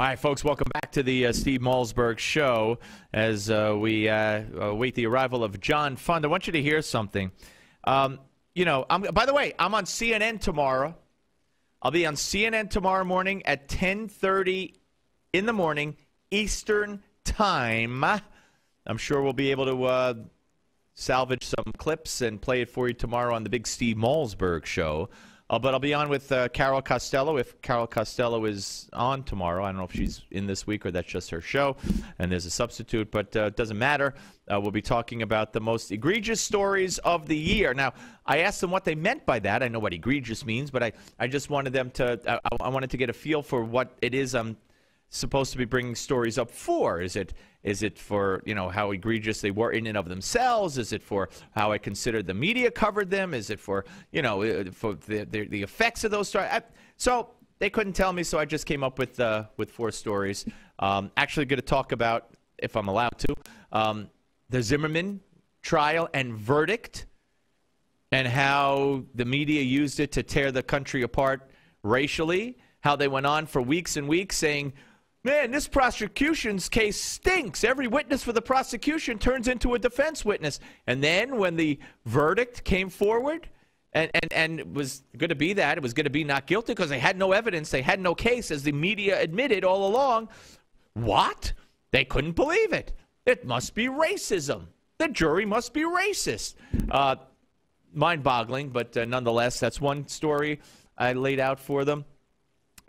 All right, folks, welcome back to the uh, Steve Malzberg Show as uh, we uh, await the arrival of John Fund. I want you to hear something. Um, you know, I'm, by the way, I'm on CNN tomorrow. I'll be on CNN tomorrow morning at 10:30 in the morning Eastern Time. I'm sure we'll be able to uh, salvage some clips and play it for you tomorrow on the Big Steve Malzberg Show. Uh, but I'll be on with uh, Carol Costello if Carol Costello is on tomorrow. I don't know if she's in this week or that's just her show and there's a substitute, but uh, it doesn't matter. Uh, we'll be talking about the most egregious stories of the year. Now, I asked them what they meant by that. I know what egregious means, but I, I just wanted them to, I, I wanted to get a feel for what it is I'm supposed to be bringing stories up for? Is it is it for you know how egregious they were in and of themselves? Is it for how I considered the media covered them? Is it for you know uh, for the the, the effects of those stories? I, so they couldn't tell me, so I just came up with uh, with four stories. Um, actually, going to talk about, if I'm allowed to, um, the Zimmerman trial and verdict, and how the media used it to tear the country apart racially. How they went on for weeks and weeks saying Man, this prosecution's case stinks. Every witness for the prosecution turns into a defense witness. And then when the verdict came forward, and, and, and was going to be that, it was going to be not guilty because they had no evidence, they had no case, as the media admitted all along. What? They couldn't believe it. It must be racism. The jury must be racist. Uh, Mind boggling, but uh, nonetheless, that's one story I laid out for them.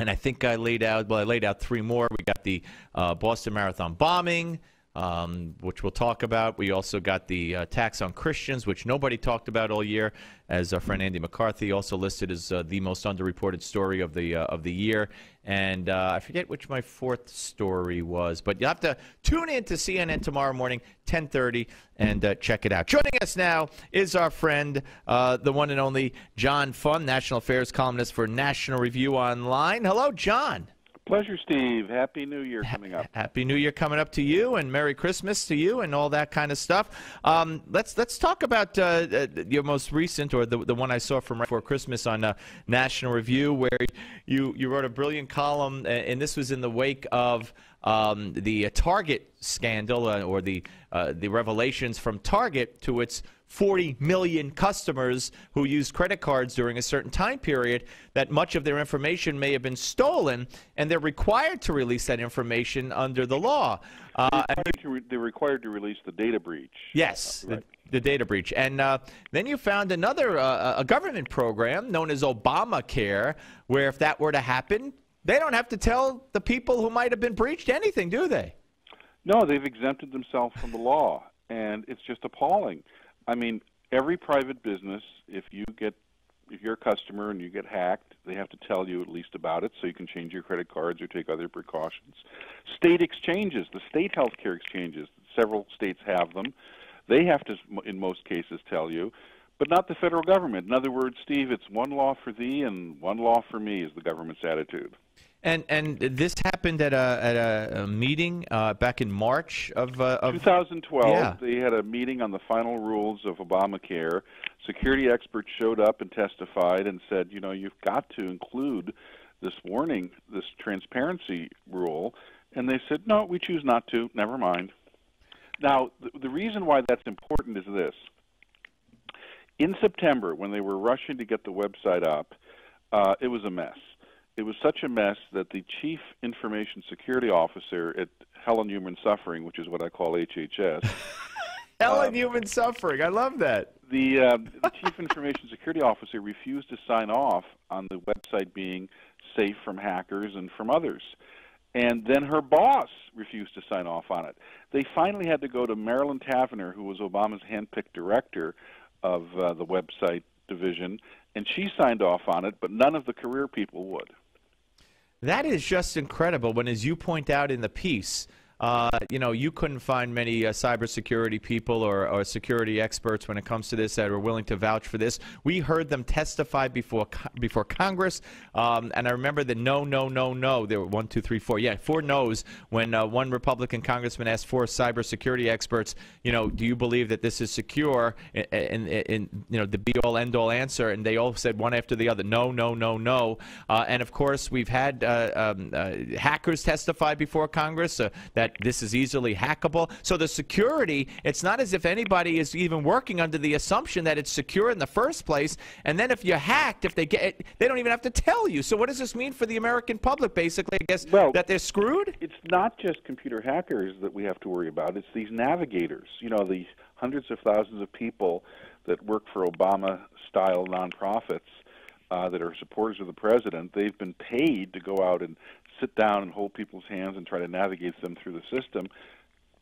And I think I laid out, well, I laid out three more. We got the uh, Boston Marathon bombing, um, which we'll talk about. We also got the uh, tax on Christians, which nobody talked about all year, as our friend Andy McCarthy also listed as uh, the most underreported story of the uh, of the year. And uh, I forget which my fourth story was, but you have to tune in to CNN tomorrow morning, 10:30, and uh, check it out. Joining us now is our friend, uh, the one and only John Fund, national affairs columnist for National Review Online. Hello, John. Pleasure, Steve. Happy New Year coming up. Happy New Year coming up to you, and Merry Christmas to you, and all that kind of stuff. Um, let's let's talk about uh, uh, your most recent, or the the one I saw from right before Christmas on uh, National Review, where you you wrote a brilliant column, and this was in the wake of um, the Target scandal, uh, or the uh, the revelations from Target to its 40 million customers who used credit cards during a certain time period that much of their information may have been stolen, and they're required to release that information under the law. Uh, they're, re- they're, required to release the data breach. Yes, right. the, the, data breach. And uh, then you found another uh, a government program known as Obamacare, where if that were to happen, they don't have to tell the people who might have been breached anything, do they? No, they've exempted themselves from the law, and it's just appalling. I mean, every private business, if you get if you're a customer and you get hacked, they have to tell you at least about it so you can change your credit cards or take other precautions. State exchanges, the state healthcare exchanges, several states have them. They have to, in most cases, tell you, but not the federal government. In other words, Steve, it's one law for thee and one law for me is the government's attitude. And and this happened at a at a, a meeting uh, back in March of, uh, of 2012. Yeah. They had a meeting on the final rules of Obamacare. Security experts showed up and testified and said, you know, you've got to include this warning, this transparency rule. And they said, no, we choose not to. Never mind. Now, the, the reason why that's important is this. In September, when they were rushing to get the website up, uh, it was a mess it was such a mess that the chief information security officer at Helen Human Suffering, which is what I call HHS. Helen um, Human Suffering, I love that. The, uh, the chief information security officer refused to sign off on the website being safe from hackers and from others. And then her boss refused to sign off on it. They finally had to go to Marilyn Tavenner, who was Obama's handpicked director of uh, the website division, and she signed off on it, but none of the career people would. That is just incredible. When, as you point out in the piece, Uh, you know, you couldn't find many uh, cybersecurity people or, or, security experts when it comes to this that are willing to vouch for this. We heard them testify before before Congress, um, and I remember the no, no, no, no. There were one, two, three, four. Yeah, four no's when uh, one Republican congressman asked four cybersecurity experts, you know, do you believe that this is secure? And, you know, the be all end all answer, and they all said one after the other, no, no, no, no. Uh, and of course, we've had uh, um, uh, hackers testify before Congress that this is easily hackable. So the security, it's not as if anybody is even working under the assumption that it's secure in the first place. And then if you're hacked, if they get it, they don't even have to tell you. So what does this mean for the American public, basically, I guess, well, that they're screwed? It's not just computer hackers that we have to worry about. It's these navigators, you know, these hundreds of thousands of people that work for Obama-style nonprofits uh, that are supporters of the president. They've been paid to go out and sit down and hold people's hands and try to navigate them through the system.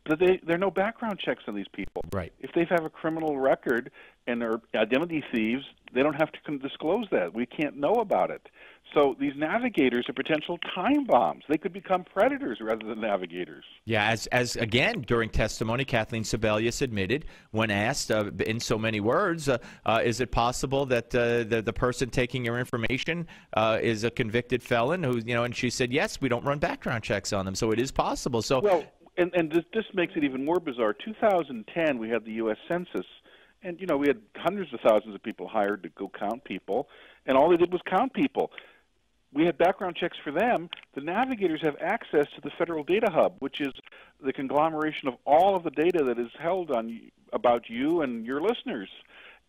But they, there are no background checks on these people. Right. If they have a criminal record and they're identity thieves, they don't have to disclose that. We can't know about it. So these navigators are potential time bombs. They could become predators rather than navigators. Yeah, as, as again, during testimony, Kathleen Sebelius admitted, when asked uh, in so many words, uh, uh, is it possible that uh, the, the person taking your information uh, is a convicted felon who, you know, and she said, yes, we don't run background checks on them. So it is possible. So, well, and, and this, this makes it even more bizarre. 2010, we had the U.S. Census and you know we had hundreds of thousands of people hired to go count people and all they did was count people we had background checks for them. The navigators have access to the Federal Data Hub, which is the conglomeration of all of the data that is held on about you and your listeners.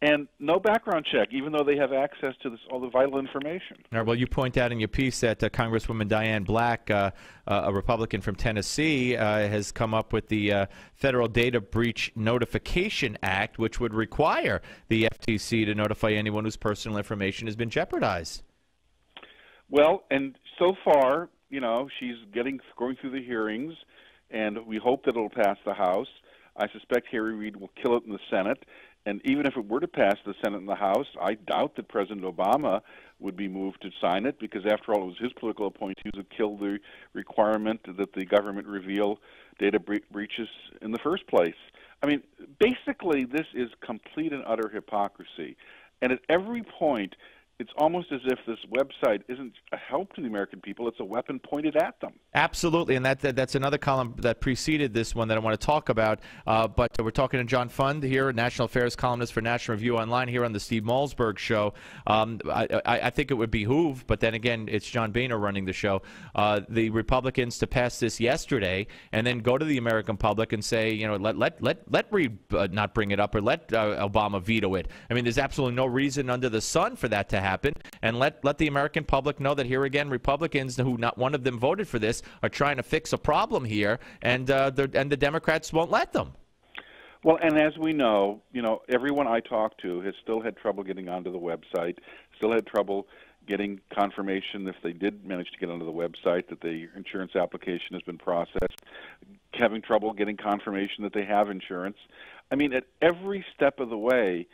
And no background check, even though they have access to this, all the vital information. Right, well, you point out in your piece that uh, Congresswoman Diane Black, uh, uh, a Republican from Tennessee, uh, has come up with the uh, Federal Data Breach Notification Act, which would require the FTC to notify anyone whose personal information has been jeopardized. Well, and so far, you know, she's getting going through the hearings, and we hope that it'll pass the House. I suspect Harry Reid will kill it in the Senate, and even if it were to pass the Senate and the House, I doubt that President Obama would be moved to sign it because, after all, it was his political appointees who killed the requirement that the government reveal data bre- breaches in the first place. I mean, basically, this is complete and utter hypocrisy. And at every point, it's almost as if this website isn't a help to the American people; it's a weapon pointed at them. Absolutely, and that, that that's another column that preceded this one that I want to talk about. Uh, but we're talking to John Fund here, national affairs columnist for National Review Online, here on the Steve Malzberg Show. Um, I, I, I, think it would behoove, but then again, it's John Boehner running the show. Uh, the Republicans to pass this yesterday, and then go to the American public and say, you know, let let let let uh, not bring it up, or let uh, Obama veto it. I mean, there's absolutely no reason under the sun for that to happen happen, and let let the American public know that here again, Republicans who not one of them voted for this are trying to fix a problem here, and uh, and the Democrats won't let them. Well, and as we know, you know, everyone I talked to has still had trouble getting onto the website, still had trouble getting confirmation if they did manage to get onto the website that the insurance application has been processed, having trouble getting confirmation that they have insurance. I mean, at every step of the way,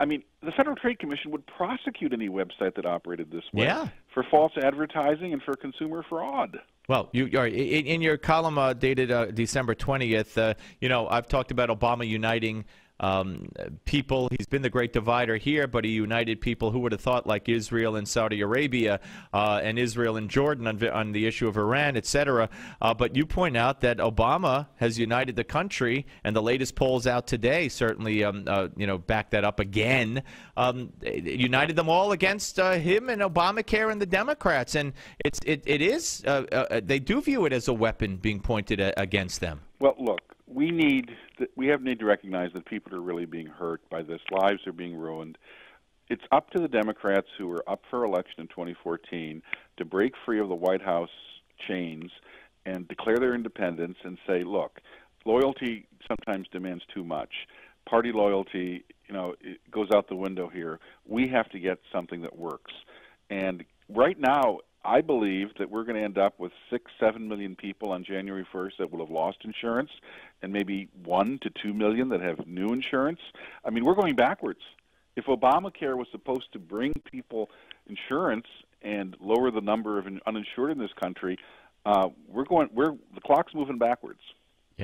I mean, the Federal Trade Commission would prosecute any website that operated this way yeah. for false advertising and for consumer fraud. Well, you are in, your column uh, dated uh, December 20th. Uh, you know, I've talked about Obama uniting um, people. He's been the great divider here, but he united people who would have thought like Israel and Saudi Arabia uh, and Israel and Jordan on, on the issue of Iran, etc. Uh, but you point out that Obama has united the country, and the latest polls out today certainly um, uh, you know back that up again. Um, united them all against uh, him and Obamacare and the Democrats, and it's it, it is uh, uh, they do view it as a weapon being pointed against them. Well, look, we need we have need to recognize that people are really being hurt by this. Lives are being ruined. It's up to the Democrats who are up for election in 2014 to break free of the White House chains and declare their independence and say, look, loyalty sometimes demands too much. Party loyalty, you know, goes out the window here. We have to get something that works. And right now, I believe that we're going to end up with six, seven million people on January 1st that will have lost insurance, and maybe one to two million that have new insurance. I mean, we're going backwards. If Obamacare was supposed to bring people insurance and lower the number of uninsured in this country, uh, we're going. We're the clock's moving backwards.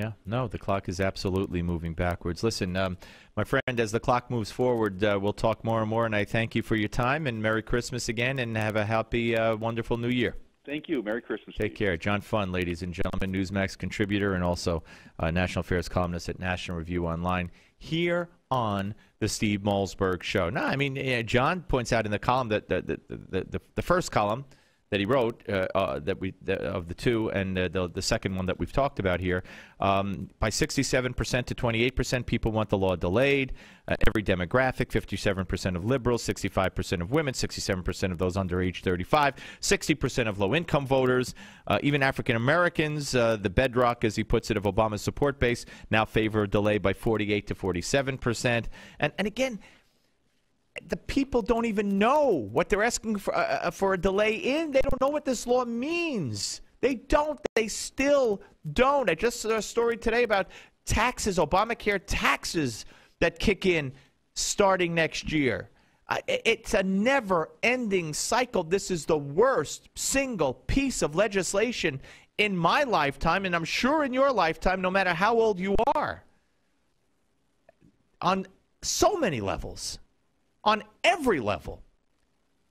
Yeah, no, the clock is absolutely moving backwards. Listen, um, my friend, as the clock moves forward, uh, we'll talk more and more. And I thank you for your time and Merry Christmas again, and have a happy, uh, wonderful New Year. Thank you. Merry Christmas. Take care. John Fund, ladies and gentlemen, Newsmax contributor and also uh, national affairs columnist at National Review Online, here on the Steve Malzberg Show. Now, I mean, John points out in the column that the, the, the, the, the first column – that he wrote uh, uh, that we that, of the two, and uh, the the second one that we've talked about here. Um, by 67% to 28%, people want the law delayed. Uh, every demographic: 57% of liberals, 65% of women, 67% of those under age 35, 60% of low-income voters, uh, even African Americans. Uh, the bedrock, as he puts it, of Obama's support base now favor a delay by 48 to 47%. And and again the people don't even know what they're asking for, uh, uh, for a delay in. They don't know what this law means. They don't. They still don't. I just saw a story today about taxes, Obamacare taxes that kick in starting next year. It's a never ending cycle. This is the worst single piece of legislation in my lifetime, and I'm sure in your lifetime, no matter how old you are, on so many levels on every level.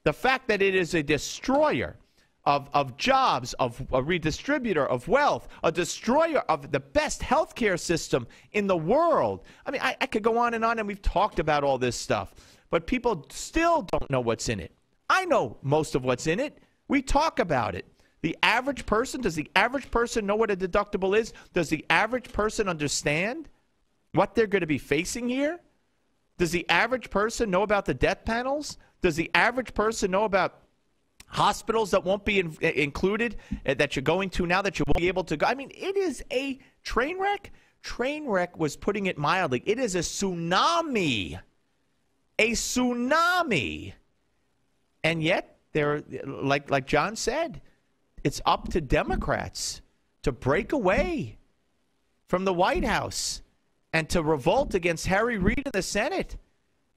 The fact that it is a destroyer of, of jobs, of a redistributor of wealth, a destroyer of the best healthcare system in the world. I mean, I, I could go on and on, and we've talked about all this stuff, but people still don't know what's in it. I know most of what's in it. We talk about it. The average person, does the average person know what a deductible is? Does the average person understand what they're going to be facing here? Does the average person know about the death panels? Does the average person know about hospitals that won't be in, included uh, that you're going to now that you won't be able to go? I mean, it is a train wreck. Train wreck was putting it mildly. It is a tsunami. A tsunami. And yet, there, like like John said, it's up to Democrats to break away from the White House and to revolt against Harry Reid in the Senate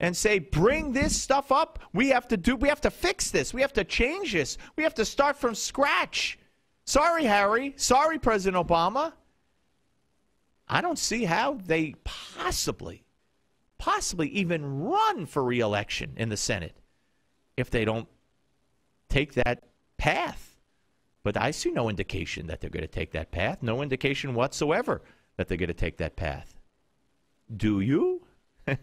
and say, bring this stuff up. We have to do, we have to fix this. We have to change this. We have to start from scratch. Sorry, Harry. Sorry, President Obama. I don't see how they possibly, possibly even run for reelection in the Senate if they don't take that path. But I see no indication that they're going to take that path, no indication whatsoever that they're going to take that path. Do you? All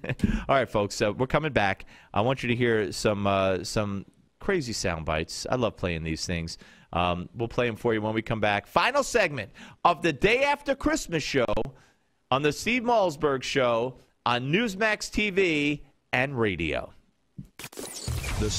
right, folks. Uh, we're coming back. I want you to hear some uh, some crazy sound bites. I love playing these things. Um, we'll play them for you when we come back. Final segment of the day after Christmas show on the Steve Malzberg Show on Newsmax TV and radio. The